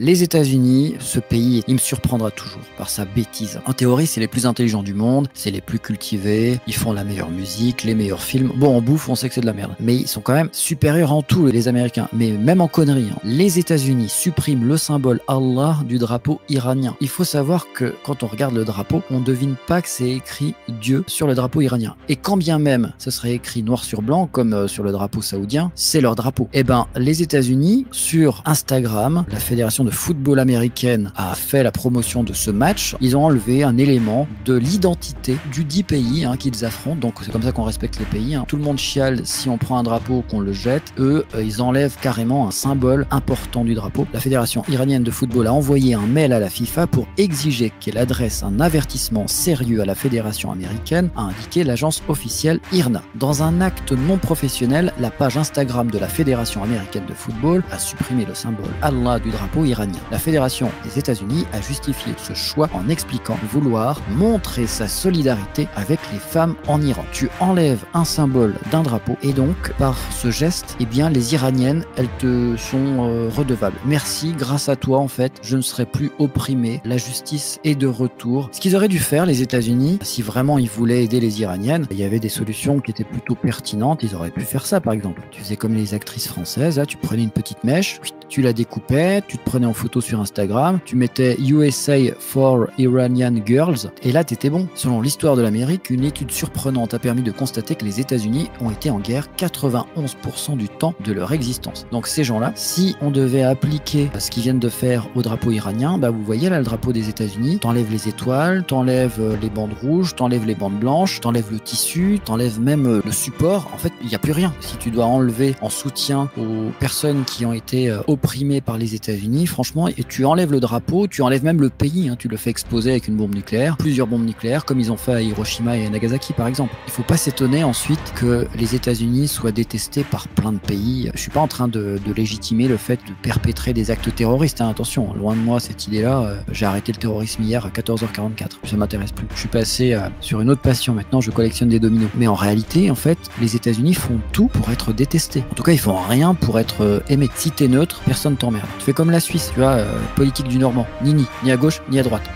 Les États-Unis, ce pays, il me surprendra toujours par sa bêtise. En théorie, c'est les plus intelligents du monde, c'est les plus cultivés, ils font la meilleure musique, les meilleurs films. Bon, en bouffe, on sait que c'est de la merde. Mais ils sont quand même supérieurs en tout, les Américains. Mais même en conneries. Hein. Les États-Unis suppriment le symbole Allah du drapeau iranien. Il faut savoir que quand on regarde le drapeau, on devine pas que c'est écrit Dieu sur le drapeau iranien. Et quand bien même ce serait écrit noir sur blanc, comme euh, sur le drapeau saoudien, c'est leur drapeau. Eh ben, les États-Unis, sur Instagram, la fédération de football américaine a fait la promotion de ce match. Ils ont enlevé un élément de l'identité du dit pays hein, qu'ils affrontent. Donc c'est comme ça qu'on respecte les pays. Hein. Tout le monde chiale si on prend un drapeau qu'on le jette. Eux, euh, ils enlèvent carrément un symbole important du drapeau. La fédération iranienne de football a envoyé un mail à la FIFA pour exiger qu'elle adresse un avertissement sérieux à la fédération américaine, a indiqué l'agence officielle IRNA. Dans un acte non professionnel, la page Instagram de la fédération américaine de football a supprimé le symbole Allah du drapeau iranien. La fédération des États-Unis a justifié ce choix en expliquant vouloir montrer sa solidarité avec les femmes en Iran. Tu enlèves un symbole d'un drapeau et donc par ce geste, eh bien les Iraniennes, elles te sont euh, redevables. Merci, grâce à toi en fait, je ne serai plus opprimé. La justice est de retour. Ce qu'ils auraient dû faire les États-Unis, si vraiment ils voulaient aider les Iraniennes, il y avait des solutions qui étaient plutôt pertinentes. Ils auraient pu faire ça par exemple. Tu faisais comme les actrices françaises, là, tu prenais une petite mèche, tu la découpais, tu te prenais en photo sur Instagram, tu mettais USA for Iranian Girls, et là t'étais bon. Selon l'histoire de l'Amérique, une étude surprenante a permis de constater que les États-Unis ont été en guerre 91% du temps de leur existence. Donc ces gens-là, si on devait appliquer ce qu'ils viennent de faire au drapeau iranien, bah vous voyez là le drapeau des États-Unis, t'enlèves les étoiles, t'enlèves euh, les bandes rouges, t'enlèves les bandes blanches, t'enlèves le tissu, t'enlèves même euh, le support. En fait, il n'y a plus rien. Si tu dois enlever en soutien aux personnes qui ont été euh, opprimées par les États-Unis, franchement, et tu enlèves le drapeau, tu enlèves même le pays, hein, tu le fais exploser avec une bombe nucléaire, plusieurs bombes nucléaires, comme ils ont fait à Hiroshima et à Nagasaki par exemple. Il faut pas s'étonner ensuite que les États-Unis soient détestés par plein de pays. Je suis pas en train de, légitimer le fait de perpétrer des actes terroristes. Hein. Attention, loin de moi cette idée-là. Euh, j'ai arrêté le terrorisme hier à 14h44. Ça m'intéresse plus. Je suis passé euh, sur une autre passion. Maintenant, je collectionne des dominos. Mais en réalité, en fait, les États-Unis font tout pour être détestés. En tout cas, ils font rien pour être euh, aimés. Si t'es neutre, personne t'emmerde. Tu fais comme la Suisse, tu vois, politique du Normand. Ni ni, ni à gauche, ni à droite.